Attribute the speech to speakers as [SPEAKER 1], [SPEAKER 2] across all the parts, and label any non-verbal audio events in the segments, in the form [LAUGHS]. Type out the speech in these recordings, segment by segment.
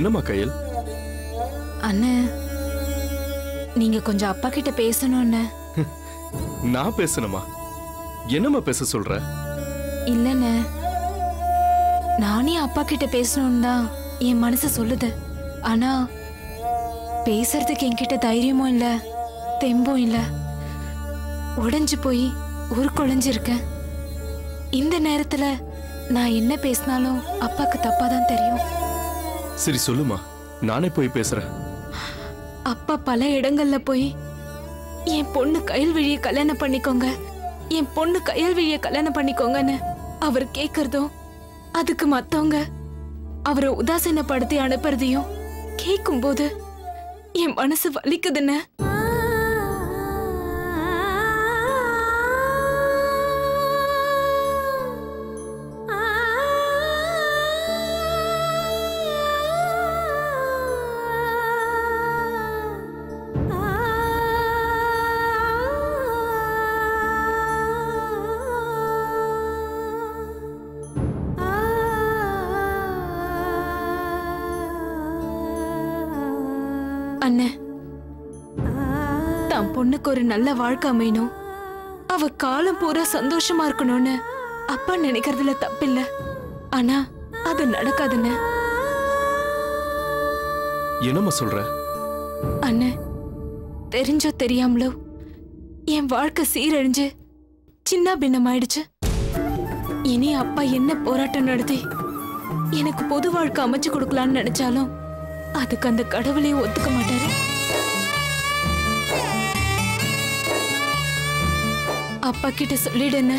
[SPEAKER 1] என்னம்மா கையல்?
[SPEAKER 2] அண்ணே நீங்க கொஞ்சம் அப்பா கிட்ட பேசணும்னு [LAUGHS]
[SPEAKER 1] நான் பேசணுமா? என்னம்மா பேச சொல்ற?
[SPEAKER 2] இல்லண்ணே நானே அப்பா கிட்ட பேசணும்னு தான் என் மனசு சொல்லுது. ஆனா பேசுறதுக்கு என்கிட்ட தைரியமும் இல்ல தெம்பும் இல்ல. உடைஞ்சு போய் உருக்குலைஞ்சிருக்கேன் இந்த நேரத்துல நான் என்ன பேசினாலும் அப்பாக்கு தப்பா தான் தெரியும்.
[SPEAKER 1] சரி சொல்லுமா. நானே போய் பேசுறேன்.
[SPEAKER 2] அப்பா பல இடங்கள்ல போய் என் பொண்ணு கயல்விழிய கல்யாணம் பண்ணிக்கோங்க. என் பொண்ணு கயல்விழிய கல்யாணம் பண்ணிக்கோங்கன்னு அவர் கேக்குறதும் அதுக்கு மத்தவங்க அவரை உதாசீனப்படுத்தி அனுப்புறதையும் கேட்கும்போது என் மனசு வலிக்குதுன்னு அண்ணே. தான் பொண்ணுக்கு ஒரு நல்ல வாழ்க்கை அமையணும். அவ காலம் பூரா சந்தோஷமா இருக்கணும்னு அப்பா நினைக்கிறதுல தப்பில்ல. ஆனா அது நடக்காதுன்னு
[SPEAKER 1] என்னம்மா சொல்ற?
[SPEAKER 2] அண்ணே தெரிஞ்சோ தெரியாமலோ என் வாழ்க்கை சீரழிஞ்சு சின்ன பின்னமாயிடுச்சு. இனி அப்பா என்ன போராட்டம் நடத்தி எனக்கு பொது வாழ்க்கை அமைச்சு கொடுக்கலான்னு நினைச்சாலும் அதுக்கு அந்த கடவுளே ஒத்துக்க மாட்டாரு? அப்பா கிட்ட சொல்லிடுன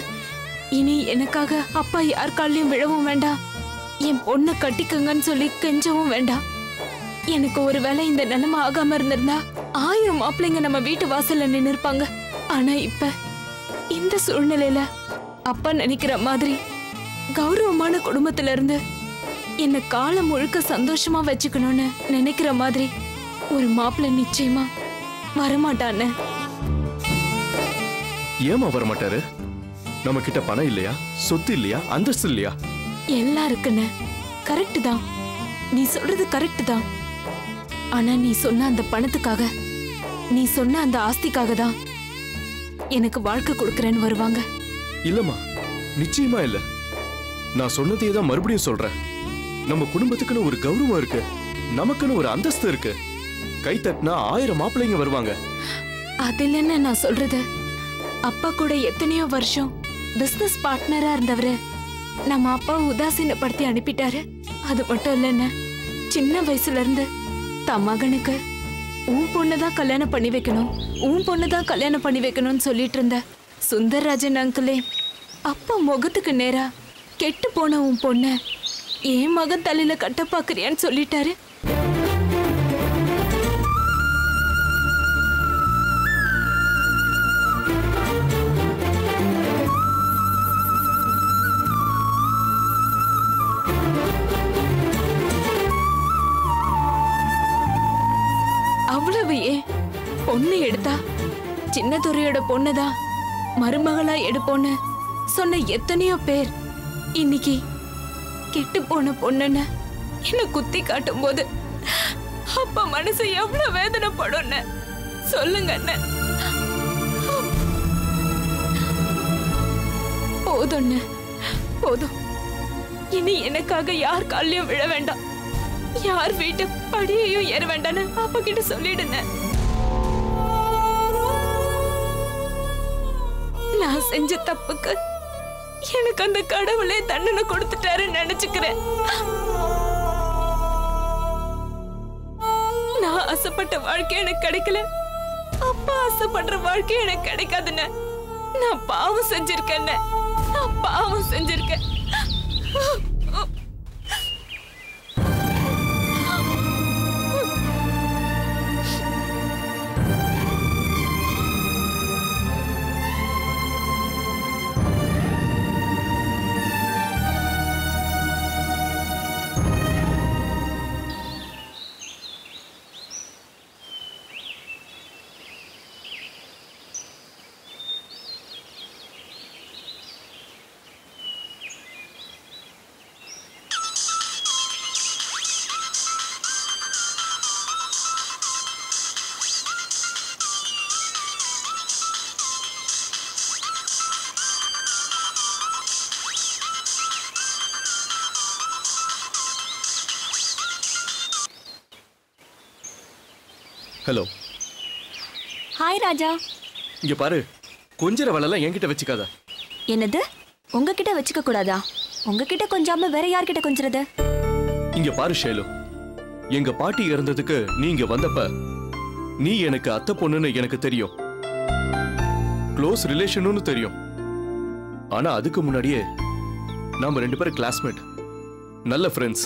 [SPEAKER 2] இனி எனக்காக அப்பா யார் காலையும் விழவும் வேண்டாம் என் பொண்ணை கட்டிக்கங்கன்னு சொல்லி கெஞ்சவும் வேண்டாம் எனக்கு ஒருவேளை இந்த நிலைமை ஆகாம இருந்திருந்தா ஆயிரம் மாப்பிள்ளைங்க நம்ம வீட்டு வாசல்ல நின்னு இருப்பாங்க ஆனா இப்ப இந்த சூழ்நிலையில அப்பா நினைக்கிற மாதிரி கௌரவமான குடும்பத்துல இருந்து என்ன காலம் முழுக்க சந்தோஷமா வச்சுக்கணும்னு நினைக்கிற மாதிரி ஒரு மாப்பிள்ளை நிச்சயமா வரமாட்டான்னு.
[SPEAKER 1] ஏமா வர மாட்டாரு நம்ம கிட்ட பணம் இல்லையா? சொத்து இல்லையா? அந்தஸ்து இல்லையா?
[SPEAKER 2] எல்லாம் இருக்குன்னு கரெக்ட் தான். நீ சொல்றது கரெக்ட் தான். ஆனா நீ சொன்ன அந்த பணத்துக்காக நீ சொன்ன அந்த ஆஸ்திக்காக தான் எனக்கு வாழ்க்கை கொடுக்கறேன்னு வருவாங்க.
[SPEAKER 1] இல்லம்மா. நிச்சயமா இல்ல. நான் சொன்னதையே தான் மறுபடியும் சொல்றேன். நம்ம குடும்பத்துக்குன்னு ஒரு கௌரவம் இருக்கு. நமக்குன்னு ஒரு அந்தஸ்து இருக்கு. கை தட்டினா ஆயிரம் மாப்பிள்ளைங்க வருவாங்க.
[SPEAKER 2] அது இல்லைன்னு நான் சொல்றது? அப்பா கூட எத்தனையோ வருஷம் பிசினஸ் பார்ட்னரா இருந்தவரு. நம்ம அப்பாவை உதாசீனப்படுத்தி அனுப்பிட்டாரு. அது மட்டும் இல்லைன்னு சின்ன வயசுல இருந்து தன் மகனுக்கு உன் பொண்ணுதான் கல்யாணம் பண்ணி வைக்கணும் உன் பொண்ணுதான் கல்யாணம் பண்ணி வைக்கணும்னு சொல்லிட்டு இருந்த சுந்தர்ராஜன் அங்கிளே அப்பா முகத்துக்கு நேரா கெட்டு போன உன் பொண்ணை என் மகன் தலையில கட்ட பாக்குறியான்னு சொல்லிட்டாரு. அவ்வளவு ஏன்? பொண்ணு எடுத்தா? சின்னதுரையோட பொண்ணுதான். மருமகளா எடுப்போன்னு சொன்ன எத்தனையோ பேர் இன்னைக்கு கெட்டு போன பொண்ணுன்னு. என்ன குத்தி காட்டும் போது அப்பா மனசு எவ்வளவு வேதனைப்படும் சொல்லுங்க அண்ணன் போதும் போதும். இனி எனக்காக யார் காலையும் விழ வேண்டாம். யார் வீட்டு படியையும் ஏற வேண்டாம்னு அப்பா கிட்ட சொல்லிடுங்க. நான் செஞ்ச தப்புக்கு எனக்கு அந்த கடவுளே தண்டனை கொடுத்துட்டாருன்னு நினைச்சுக்கிறேன். நான் ஆசைப்பட்ட வாழ்க்கை எனக்கு கிடைக்கல. அப்பா ஆசைப்படுற வாழ்க்கை எனக்கு கிடைக்காதுன்னு நான் பாவம் செஞ்சிருக்கேன் நான் பாவம் செஞ்சிருக்கேன்.
[SPEAKER 3] ஹாய் ராஜா.
[SPEAKER 1] இங்க பாரு கொஞ்சர வேலைலாம் என்கிட்ட வச்சுக்காத.
[SPEAKER 3] என்னது? உங்ககிட்ட வச்சுக்க கூடாதா? உங்ககிட்ட கொஞ்சாம வேற யார்கிட்ட கொஞ்சறது?
[SPEAKER 1] இங்க பாரு ஷேலு. எங்க பாட்டி இறந்ததுக்கு நீ இங்க வந்தப்ப நீ எனக்கு அத்தை பொண்ணுன்னு எனக்கு தெரியும். க்ளோஸ் ரிலேஷனுன்னு தெரியும். ஆனா அதுக்கு முன்னாடியே நாம ரெண்டு பேரும் கிளாஸ்மேட் நல்ல ஃப்ரெண்ட்ஸ்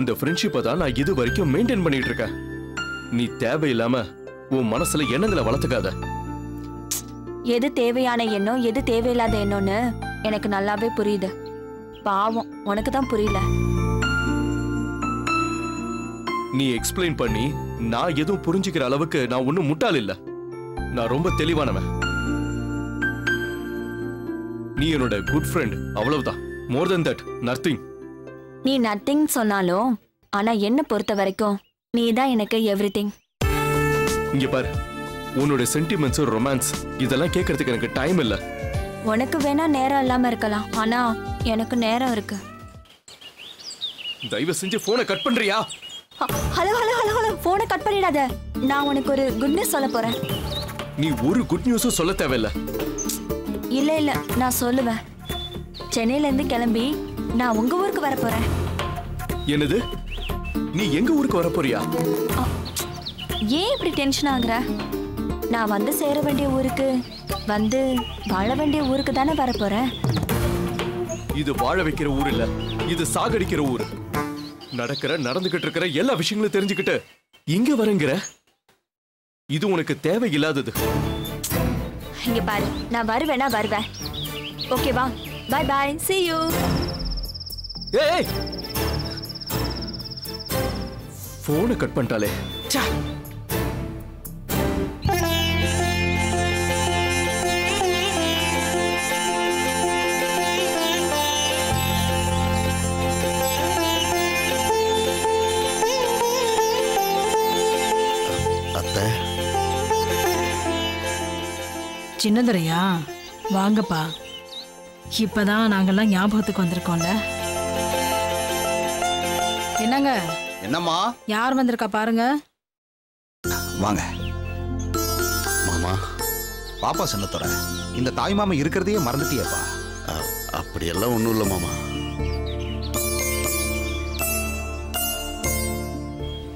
[SPEAKER 1] அந்த ஃப்ரெண்ட்ஷிப்பை தான் நான் இது வரைக்கும் மெயின்டைன் பண்ணிட்டு இருக்கேன். நீ தேவையில்லாம உன் மனசுல எண்ணங்களை வளர்த்துக்காத.
[SPEAKER 3] எது தேவையான எண்ணம் எது தேவையில்லாத எண்ணம்னு எனக்கு நல்லாவே புரியுது. பாவம் உனக்கு தான் புரியல.
[SPEAKER 1] நீ எக்ஸ்பிளைன் பண்ணி நான் எதுவும் புரிஞ்சுக்கிற அளவுக்கு நான் ஒன்றும் முட்டாள் இல்ல. நான் ரொம்ப தெளிவானவன். நீ என்னோட குட் ஃப்ரெண்ட் அவ்வளவுதான். மோர் தென் தட் நத்திங்
[SPEAKER 3] நீ நத்திங் சொன்னாலும் ஆனா என்ன பொறுத்த வரைக்கும் நீ தான் எனக்கு எவ்ரிதிங்
[SPEAKER 1] இங்க பாரு. உன்னோட சென்டிமெண்ட்ஸ் ரொமான்ஸ் இதெல்லாம் கேட்கறதுக்கு எனக்கு டைம் இல்ல.
[SPEAKER 3] உனக்கு வேணா நேரம் இல்லாம இருக்கலாம். ஆனா எனக்கு நேரம் இருக்கு.
[SPEAKER 1] தயவு செஞ்சு போனை கட் பண்றியா?
[SPEAKER 3] Hello hello hello hello. போனை கட் பண்ணிடாத. நான் உனக்கு ஒரு குட் நியூஸ் சொல்ல போறேன்.
[SPEAKER 1] நீ ஒரு குட் நியூஸும் சொல்ல தேவையில்ல.
[SPEAKER 3] இல்ல இல்ல. நான் சொல்லுவேன். சென்னையில இருந்து கிளம்பி நான் உங்க ஊருக்கு வர போறேன்.
[SPEAKER 1] என்னது? நீ எங்க ஊருக்கு வர போறியா
[SPEAKER 3] ஏன் இப்படி டென்ஷன் ஆகுற? நான் வந்து சேர வேண்டிய ஊருக்கு வந்து வாழ வேண்டிய ஊருக்கு தானே வர போறேன்
[SPEAKER 1] இது வாழ வைக்கிற ஊர் இல்ல இது சாகடிக்கிற ஊர். நடக்கிற நடந்துகிட்டு இருக்கிற எல்லா விஷயங்களும் தெரிஞ்சுக்கிட்டு இங்க வரங்கிற? இது உனக்கு தேவையில்லாதது.
[SPEAKER 3] இங்க பாரு நான் வருவேனா வருவேன். ஓகேவா பை பாய் see you.
[SPEAKER 1] ஏய்! போனை கட் பண்ணிட்டாலே. ச்சே.
[SPEAKER 4] அத்தை.
[SPEAKER 5] சின்னதுரையா வாங்கப்பா. இப்பதான் நாங்கெல்லாம் ஞாபகத்துக்கு வந்திருக்கோம்ல. என்னங்க?
[SPEAKER 6] என்னம்மா?
[SPEAKER 5] யார் வந்திருக்கா பாருங்க.
[SPEAKER 6] வாங்க.
[SPEAKER 4] மாமா.
[SPEAKER 6] பாப்பா சின்னத்தோட இந்த தாய் மாமா இருக்கிறதையே மறந்துட்டியேப்பா.
[SPEAKER 4] அப்படியெல்லாம் ஒன்றும் இல்லை மாமா.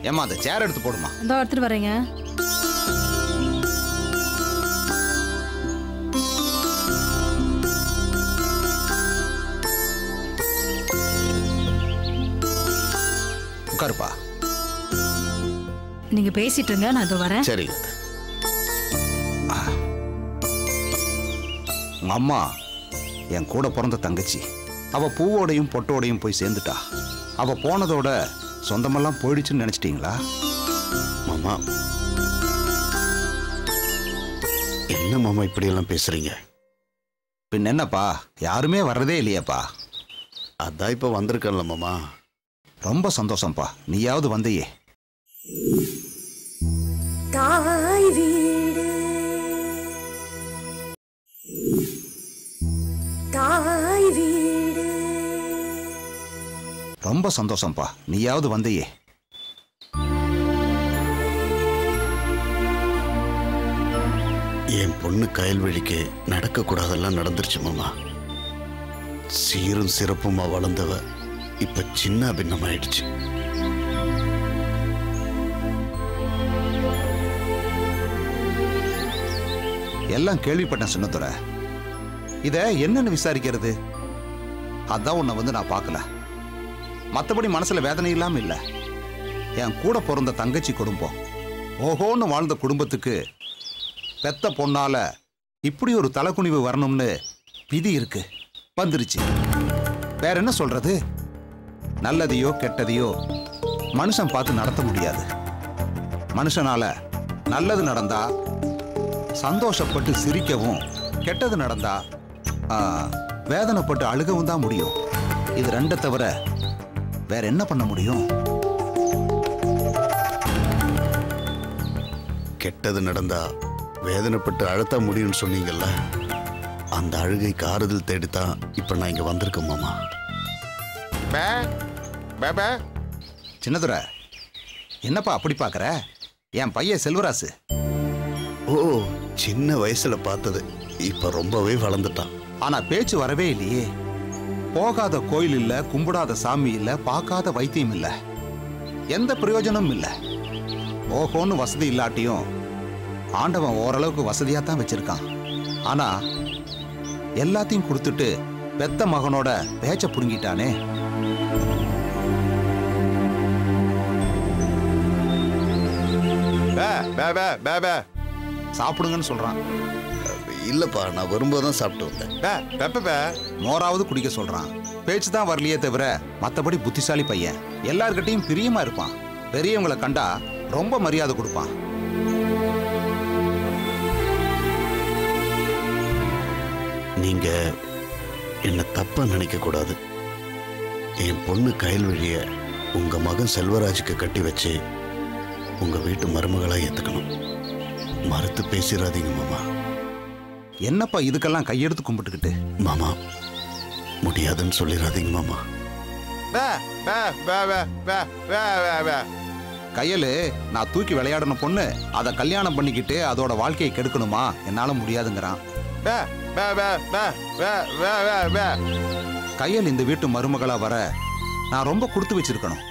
[SPEAKER 6] ஏம்மா அந்த சேர் எடுத்து போடுமா?
[SPEAKER 5] இந்த எடுத்துட்டு வரீங்க.
[SPEAKER 6] உட்காருப்பா.
[SPEAKER 5] நீங்க பேசிட்டு இருங்க நான் இதோ வரேன்.
[SPEAKER 6] உங்க அம்மா என் கூட பிறந்த தங்கச்சி. அவ பூவோடையும் பொட்டோடையும் போய் சேர்ந்துட்டா. அவ போனதோட சொந்தமெல்லாம் போயிடுச்சுன்னு நினைச்சிட்டீங்களா?
[SPEAKER 4] மாமா. என்ன மாமா இப்படியெல்லாம் பேசுறீங்க?
[SPEAKER 6] பின் என்னப்பா? யாருமே வர்றதே இல்லையேப்பா.
[SPEAKER 4] அதான் இப்போ வந்திருக்கேன்ல மாமா.
[SPEAKER 6] ரொம்ப சந்தோஷம்ப்பா நீயாவது வந்தையே.
[SPEAKER 7] தாய் வீடு. தாய் வீடு.
[SPEAKER 6] ரொம்ப சந்தோஷம்ப்பா நீயாவது வந்தையே.
[SPEAKER 4] என் பொண்ணு கயல்வெளிக்கு நடக்கக்கூடாதெல்லாம் நடந்துருச்சு மாமா. சீரும் சிறப்புமா வளர்ந்தவ. இப்ப சின்ன பின்னமாயிடுச்சு
[SPEAKER 6] எல்லாம் கேள்விப்பட்டேன் சின்னத்துறை இத என்னன்னு விசாரிக்கிறது? அதான் உன்னை வந்து நான் பார்க்கல. மற்றபடி மனசுல வேதனை இல்லாம இல்ல. என் கூட பிறந்த தங்கச்சி குடும்பம் ஓஹோன்னு வாழ்ந்த குடும்பத்துக்கு பெத்த பொண்ணால இப்படி ஒரு தலைக்குனிவு வரணும்னு விதி இருக்கு. வந்துருச்சு. வேற என்ன சொல்றது? நல்லதையோ கெட்டதையோ மனுஷன் பார்த்து நடத்த முடியாது. மனுஷனால நல்லது நடந்தா சந்தோஷப்பட்டு சிரிக்கவும் கெட்டது நடந்தா வேதனைப்பட்டு அழுகவும் தான் முடியும். இது ரெண்டை தவிர வேற என்ன பண்ண முடியும்?
[SPEAKER 4] கெட்டது நடந்தா வேதனைப்பட்டு அழுத்த முடியும்னு சொன்னீங்கல்ல? அந்த அழுகைக்கு ஆறுதல் தேடித்தான் இப்ப நான் இங்க வந்திருக்கேன் மாமா.
[SPEAKER 6] சின்னதுரை என்னப்பா அப்படி பார்க்கற என் பையன் செல்வராசு.
[SPEAKER 4] ஓ சின்ன வயசுல பார்த்தது. இப்ப ரொம்பவே வளர்ந்துட்டான்.
[SPEAKER 6] ஆனா பேச்சு வரவே இல்லையே. போகாத கோயில் இல்ல கும்பிடாத சாமி இல்ல பார்க்காத வைத்தியம் இல்ல. எந்த பிரயோஜனமும் இல்ல. ஓஹோன்னு வசதி இல்லாட்டியும் ஆண்டவன் ஓரளவுக்கு வசதியா தான் வச்சிருக்கான். ஆனா எல்லாத்தையும் கொடுத்துட்டு பெத்த மகனோட பேச்ச புடுங்கிட்டானே.
[SPEAKER 8] பே பே பே பே. பே
[SPEAKER 6] சாப்பிடுங்கன்னு சொல்றான்.
[SPEAKER 4] இல்லப்பா நான் வரும்போது தான் சாப்பிட்டு வந்தேன்.
[SPEAKER 8] பே பெப்ப
[SPEAKER 6] மோராவது குடிக்க சொல்றான். பேச்சு தான் வரலையே தவிர மத்தபடி புத்திசாலி பையன். எல்லார்கிட்டயும் பிரியமா இருப்பான். பெரியவங்களை கண்டா ரொம்ப மரியாதை கொடுப்பான்.
[SPEAKER 4] நீங்க என்ன தப்பா நினைக்க கூடாது. என் பொண்ணு கயல்வழிய உங்க மகன் செல்வராஜுக்கு கட்டி வச்சு உங்கள் வீட்டு மருமகளாக ஏற்றுக்கணும் மறுத்து பேசிடாதீங்க மாமா
[SPEAKER 6] என்னப்பா இதுக்கெல்லாம் கையெடுத்து கும்பிட்டுக்கிட்டு
[SPEAKER 4] மாமா முடியாதுன்னு சொல்லிடாதீங்க மாமா
[SPEAKER 6] கையலு நான் தூக்கி விளையாடணும் பொண்ணு அதை கல்யாணம் பண்ணிக்கிட்டு அதோட வாழ்க்கையை கெடுக்கணுமா என்னால முடியாதுங்கிறான் கையல் இந்த வீட்டு மருமகளா வர நான் ரொம்ப கொடுத்து வச்சிருக்கணும்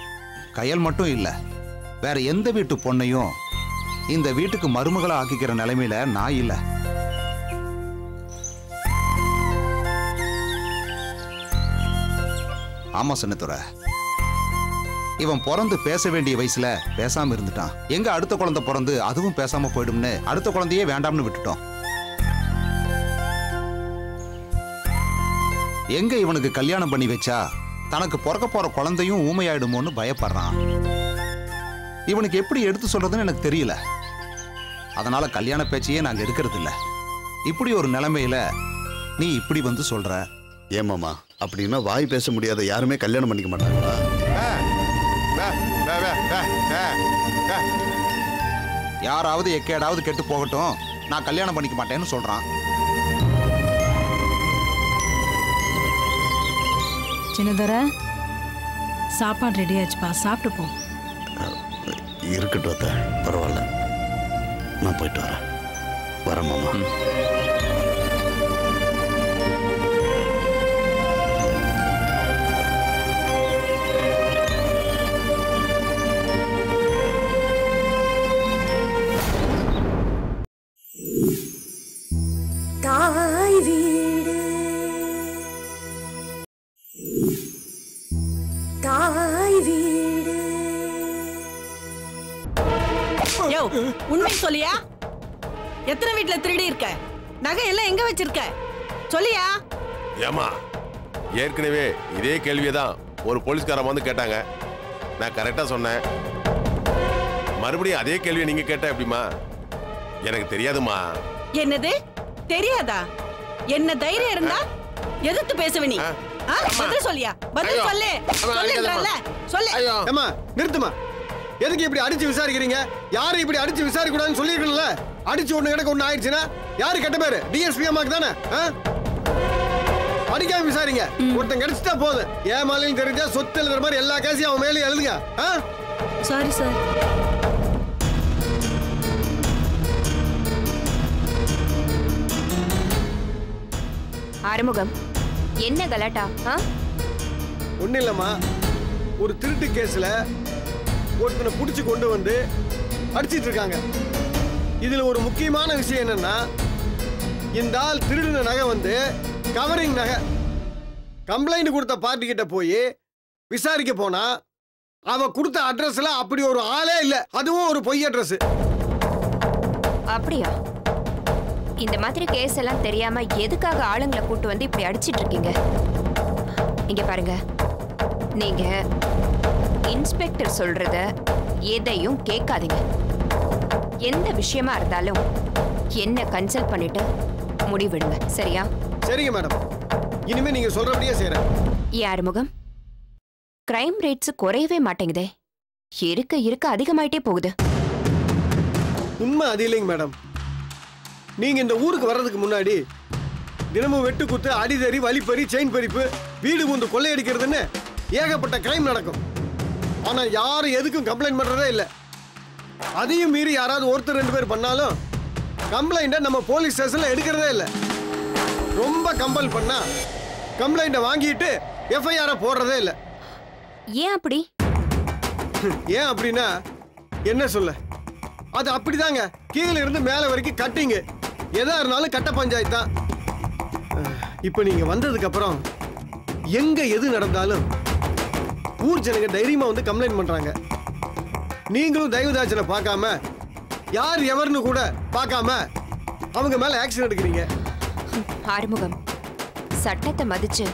[SPEAKER 6] கையல் மட்டும் இல்லை வேற எந்த வீட்டு பொண்ணையும் இந்த வீட்டுக்கு மருமகளா ஆக்கிக்கிற நிலைமையில நான் இல்ல. ஆமா சின்னத்துறை. இவன் பிறந்து பேச வேண்டிய வயசுல பேசாம இருந்துட்டான். எங்க அடுத்த குழந்தை பிறந்து அதுவும் பேசாம போயிடும்னு அடுத்த குழந்தையே வேண்டாம்னு விட்டுட்டோம். எங்க இவனுக்கு கல்யாணம் பண்ணி வச்சா தனக்கு பிறக்க போற குழந்தையும் ஊமையாயிடுமோன்னு பயப்படுறான். இவனுக்கு எப்படி எடுத்து சொல்றதுன்னு எனக்கு தெரியல. அதனால கல்யாண பேச்சையே நாங்க எடுக்கிறது இல்ல இப்படி ஒரு நிலைமையில நீ இப்படி வந்து சொல்ற.
[SPEAKER 4] ஏன் மாமா? அப்படின்னா வாய் பேச முடியாத யாருமே கல்யாணம் பண்ணிக்க மாட்டாங்களா?
[SPEAKER 6] யாராவது எக்கேடாவது கெட்டு போகட்டும். நான் கல்யாணம் பண்ணிக்க மாட்டேன்னு சொல்றான்.
[SPEAKER 9] சின்னதர சாப்பாடு ரெடி ஆச்சுப்பா. சாப்பிட்டு போ
[SPEAKER 4] இருக்கட்டும் பரவாயில்ல. நான் போயிட்டு வரேன். வரேன் மாமா.
[SPEAKER 10] எத்தனை வீட்ல திருடி இருக்க? நகை எல்லாம் எங்க வச்சிருக்க? சொல்லியா?
[SPEAKER 8] ஏமா ஏற்கனவே இதே கேள்வியை தான் ஒரு போலீஸ்காரன் வந்து கேட்டாங்க. நான் கரெக்டாக சொன்னேன். மறுபடியும் அதே கேள்வியை நீங்க கேட்டா எப்படிமா எனக்கு தெரியாதுமா
[SPEAKER 10] என்னது? தெரியாதா? என்ன தைரியம் இருந்தா எதிர்த்து பேசுவ நீ? பதில் சொல்லியா? பதில். சொல்லு.
[SPEAKER 8] அம்மா,
[SPEAKER 10] சொல்லுங்கறல்ல. சொல்லு.
[SPEAKER 8] ஐயோ.
[SPEAKER 11] ஏம்மா நிறுத்துமா எதுக்கு இப்படி அடிச்சு விசாரிக்கிறீங்க? யாரும் இப்படி அடிச்சு விசாரிக்க கூடாதுன்னு சொல்லிருக்கணும்ல அடிச்சு ஒண்ணு கிடக்க ஒண்ணு ஆயிடுச்சுன்னா? யாரு கெட்ட பேரு? டிஎஸ்பி அம்மாக்கு தானே? ஆ? அடிக்காம விசாரிங்க. ஒருத்தன் கிடைச்சிட்டா போதும். ஏன் மேலையும் தெரிஞ்சா சொத்து எழுதுற மாதிரி எல்லா கேஸையும் அவன் மேலேயும் எழுதுங்க. ஆ?
[SPEAKER 9] Sorry sir
[SPEAKER 12] Arumugam. என்ன கலாட்டா? ஆ?
[SPEAKER 11] ஒண்ணும் இல்லம்மா. ஒரு திருட்டு கேஸ்ல ஒருத்தனை புடிச்சு கொண்டு வந்து அடிச்சிட்டு இருக்காங்க. இதில் ஒரு முக்கியமான விஷயம் என்னன்னா இந்த ஆள் திருடின நகை வந்து கவரிங் நகை. கம்ப்ளைண்ட் கொடுத்த பார்ட்டி கிட்ட போய் விசாரிக்க போனா அவ கொடுத்த அட்ரஸ்ல அப்படி ஒரு ஆளே இல்ல. அதுவும் ஒரு பொய் அட்ரஸ்
[SPEAKER 12] அப்படியா? இந்த மாதிரி கேஸ் எல்லாம் தெரியாம எதுக்காக ஆளுங்களை கூட்டு வந்து இப்படி அடிச்சிட்டு இருக்கீங்க? இங்க பாருங்க. நீங்க இன்ஸ்பெக்டர் சொல்றத எதையும் கேட்காதீங்க. எந்த விஷயமா இருந்தாலும் என்ன கன்சல்ட் பண்ணிட்டு முடிவெடுங்க. சரியா?
[SPEAKER 11] சரிங்க மேடம். இனிமே நீங்க சொல்றபடியே செய்யறேன்
[SPEAKER 12] ஏன் ஆறுமுகம்? கிரைம் ரேட்ஸ் குறையவே மாட்டேங்குதே. இருக்க இருக்க அதிகமாயிட்டே போகுது.
[SPEAKER 11] உண்மை அது இல்லைங்க மேடம். நீங்க இந்த ஊருக்கு வர்றதுக்கு முன்னாடி தினமும் வெட்டு குத்து அடிதறி வழிப்பறி செயின் பறிப்பு வீடு பூந்து கொள்ளையடிக்கிறதுன்னு ஏகப்பட்ட கிரைம் நடக்கும். ஆனா யாரும் எதுக்கும் கம்ப்ளைண்ட் பண்றதே இல்ல. அதையும் மீறி யாராவது ஒருத்தர் ரெண்டு பேர் பண்ணாலும் கம்ப்ளைண்ட்டை நம்ம போலீஸ் ஸ்டேஷன்ல எடுக்கிறதே இல்லை. ரொம்ப கம்பல் பண்ணா கம்ப்ளைண்ட்டை வாங்கிட்டு எஃப்ஐஆரை போடுறதே இல்லை.
[SPEAKER 12] ஏன் அப்படி?
[SPEAKER 11] ஏன் அப்படின்னா என்ன சொல்ல? அது அப்படிதாங்க. கீழே இருந்து மேலே வரைக்கும் கட்டிங்க எதா இருந்தாலும் கட்ட பஞ்சாயத்து தான். இப்போ நீங்க வந்ததுக்கு அப்புறம் எங்க எது நடந்தாலும் ஊர் ஜனங்க தைரியமா வந்து கம்ப்ளைண்ட் பண்றாங்க. நீங்களும் தயவுதாச்சனை பார்க்காம யார் எவர்னு கூட பார்க்காம அவங்க மேல ஆக்ஷன் எடுக்கிறீங்க.
[SPEAKER 12] ஆறுமுகம் சட்டத்தை மதிச்சு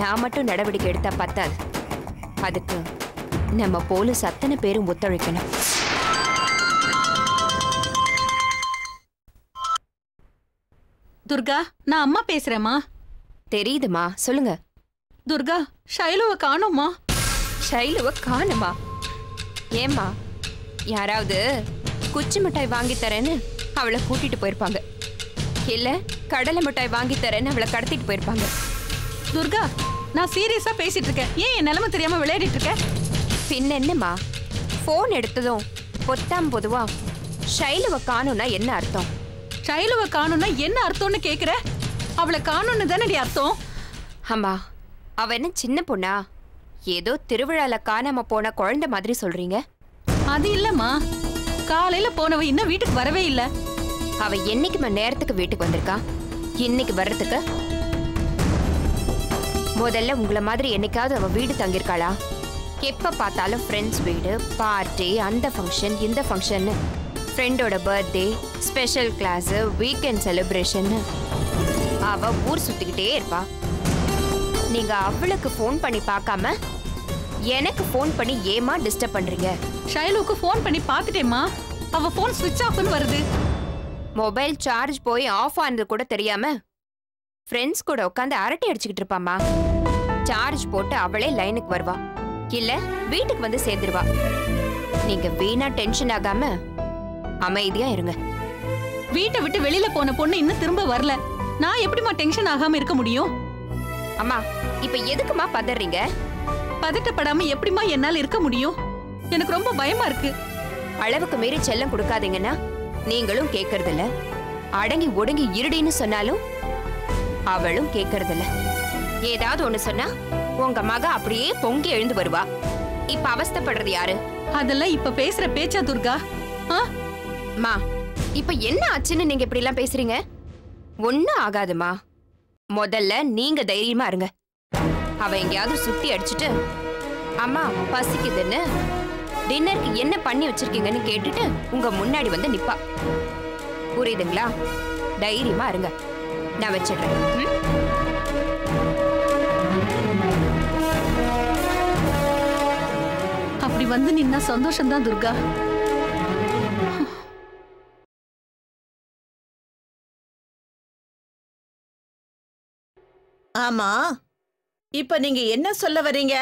[SPEAKER 12] நான் மட்டும் நடவடிக்கை எடுத்தா பத்தாது. அதுக்கு நம்ம போலீஸ் அத்தனை பேரும் ஒத்துழைக்கணும்.
[SPEAKER 9] துர்கா நான் அம்மா பேசுறேம்மா.
[SPEAKER 12] தெரியுதுமா சொல்லுங்க.
[SPEAKER 9] துர்கா ஷைலுவை காணோம்மா.
[SPEAKER 12] ஷைலுவ காணுமா? ஏம்மா? யாராவது குச்சி மிட்டாய் வாங்கி தரேன்னு அவளை கூட்டிட்டு போயிருப்பாங்க. இல்ல கடலை மிட்டாய் வாங்கி தரேன்னு அவளை கடத்திட்டு போயிருப்பாங்க.
[SPEAKER 9] துர்கா நான் சீரியஸா பேசிட்டு இருக்கேன். ஏன் என் நிலைமை தெரியாம விளையாடிட்டு இருக்க?
[SPEAKER 12] பின்ன என்னம்மா? ஃபோன் எடுத்ததும் பொத்தாம் பொதுவா ஷைலுவ காணும்னா என்ன அர்த்தம்?
[SPEAKER 9] ஷைலுவை காணோம்னா என்ன அர்த்தம்னு கேக்குற? அவளை காணோம்னு தானடி அர்த்தம்?
[SPEAKER 12] அம்மா அவ என்ன சின்ன பொண்ணா? ஏதோ திருவிழால காணாம போன குழந்தை மாதிரி சொல்றீங்க.
[SPEAKER 9] அது இல்லம்மா. காலையில போனவ இன்னும் வீட்டுக்கு வரவே இல்ல.
[SPEAKER 12] அவ என்னைக்குமா நேரத்துக்கு வீட்டுக்கு வந்திருக்கா? இன்னைக்கு வர்றதுக்கு? முதல்ல உங்களை மாதிரி என்னைக்காவது அவ வீடு தங்கியிருக்காளா? எப்ப பார்த்தாலும் ஃப்ரெண்ட்ஸ் வீடு பார்ட்டி அந்த ஃபங்க்ஷன் இந்த ஃபங்க்ஷன் ஃப்ரெண்டோட birthday special class weekend celebration அவ ஊர் சுத்திக்கிட்டே இருப்பா. நீங்க அவளுக்கு ஃபோன் பண்ணி பார்க்காம எனக்கு ஃபோன் பண்ணி ஏமா டிஸ்டர்ப் பண்றீங்க?
[SPEAKER 9] ஷைலுக்கு ஃபோன் பண்ணி பார்த்துட்டேம்மா. அவ ஃபோன் ஸ்விட்ச் ஆஃப்னு வருது.
[SPEAKER 12] மொபைல் சார்ஜ் போய் ஆஃப் ஆனது கூட தெரியாம ஃப்ரெண்ட்ஸ் கூட உட்காந்து அரட்டை அடிச்சுக்கிட்டு இருப்பாமா சார்ஜ் போட்டு அவளே லைனுக்கு வருவா. இல்ல வீட்டுக்கு வந்து சேர்ந்துருவா. நீங்க வீணா டென்ஷன் ஆகாம அமைதியா இருங்க.
[SPEAKER 9] வீட்டை விட்டு வெளியில போன பொண்ணு இன்னும் திரும்ப வரல. நான் எப்படிம்மா டென்ஷன் ஆகாம இருக்க முடியும்?
[SPEAKER 12] அம்மா இப்ப எதுக்குமா பதறீங்க?
[SPEAKER 9] பதட்டப்படாம எப்படிம்மா என்னால இருக்க முடியும்? எனக்கு ரொம்ப பயமா இருக்கு.
[SPEAKER 12] அளவுக்கு மீறி செல்லம் கொடுக்காதீங்கன்னா நீங்களும் கேக்குறதில்ல. அடங்கி ஒடுங்கி இருடின்னு சொன்னாலும் அவளும் கேக்குறதில்ல. ஏதாவது ஒண்ணு சொன்னா உங்க மக அப்படியே பொங்கி எழுந்து வருவா. இப்ப அவஸ்தைப்படுறது யாரு?
[SPEAKER 9] அதெல்லாம் இப்ப பேசுற பேச்சா துர்கா?
[SPEAKER 12] மா இப்ப என்ன ஆச்சுன்னு நீங்க இப்படி எல்லாம் பேசுறீங்க? ஒண்ணும் ஆகாதுமா. முதல்ல நீங்க தைரியமா இருங்க. அவ எங்கேயாவது சுத்தி அடிச்சுட்டு அம்மா பசிக்குதுன்னு? டின்னருக்கு என்ன பண்ணி வச்சிருக்கீங்கன்னு கேட்டுட்டு உங்க முன்னாடி வந்து நிப்பா. புரியுதுங்களா? தைரியமா இருங்க. நான் வச்சிடுறேன். ம்?
[SPEAKER 9] அப்படி வந்து நின்னா சந்தோஷம்தான் துர்கா.
[SPEAKER 10] ஆமா. இப்ப நீங்க என்ன சொல்ல வர்றீங்க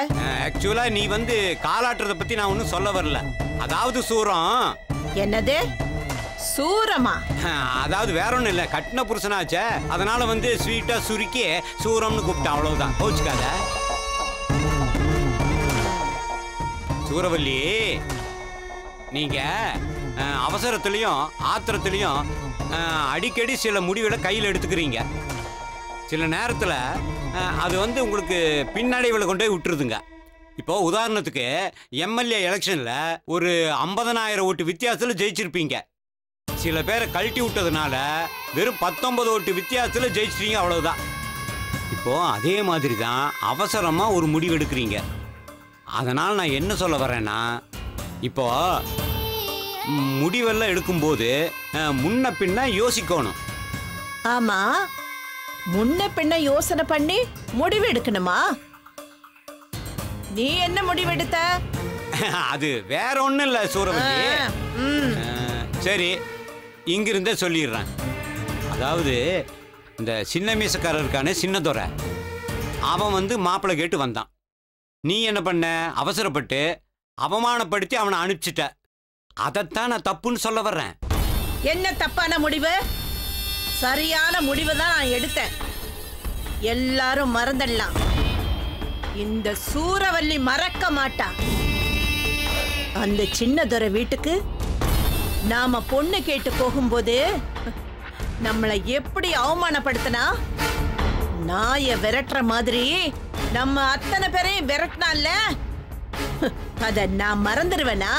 [SPEAKER 13] ஆக்சுவலா நீ வந்து காலாட்டுறத பத்தி நான் ஒன்றும் சொல்ல வரல. அதாவது சூரம்.
[SPEAKER 10] என்னது? சூரமா?
[SPEAKER 13] அதாவது வேற ஒன்றும் இல்லை. கட்டின புருஷனாச்சே. அதனால வந்து ஸ்வீட்டா சுருக்கி சூரம்னு கூப்பிட்டேன் அவ்வளவுதான். கோச்சுக்காத. சூரவல்லி நீங்க அவசரத்துலயும் ஆத்திரத்துலயும் அடிக்கடி சில முடிவுகளை கையில் எடுத்துக்கிறீங்க. சில நேரத்தில் அது வந்து உங்களுக்கு பின்னடைவில் கொண்டு போய் விட்டுருதுங்க. இப்போ உதாரணத்துக்கு எம்எல்ஏ எலெக்ஷனில் ஒரு ஐம்பதனாயிரம் ஓட்டு வித்தியாசத்தில் ஜெயிச்சிருப்பீங்க. சில பேரை கழட்டி விட்டதுனால வெறும் பத்தொன்பது ஓட்டு வித்தியாசத்தில் ஜெயிச்சிட்டீங்க அவ்வளவுதான். இப்போ அதே மாதிரி தான் அவசரமாக ஒரு முடிவு எடுக்கிறீங்க. அதனால் நான் என்ன சொல்ல வரேன்னா இப்போ முடிவெல்லாம் எடுக்கும்போது முன்ன பின்ன யோசிக்கணும்.
[SPEAKER 10] ஆமாம் முன்ன பின்ன யோசனை பண்ணி முடிவு எடுக்கணுமா? நீ என்ன முடிவெடுத்த
[SPEAKER 13] அது வேற ஒன்றும் இல்லை. அஹ், சரி இங்கிருந்தே சொல்லிடுறேன். அதாவது இந்த சின்ன மீசக்காரர் இருக்கானே சின்னதுரை அவன் வந்து மாப்பிள்ளை கேட்டு வந்தான். நீ என்ன பண்ண? அவசரப்பட்டு அவமானப்படுத்தி அவனை அனுப்பிச்சிட்ட. அதைத்தான் நான் தப்புன்னு சொல்ல வர்றேன்.
[SPEAKER 10] என்ன தப்பான முடிவு? சரியான முடிவு தான் நான் எடுத்தேன். எல்லாரும் மறந்துடலாம். இந்த சூரவல்லி மறக்க மாட்டா அந்த சின்னதுரை வீட்டுக்கு நாம பொண்ணு கேட்டு போகும்போது நம்மளை எப்படி அவமானப்படுத்தினா? நாய விரட்டுற மாதிரி நம்ம அத்தனை பேரையும் விரட்டினால அத நான் மறந்துடுவேனா?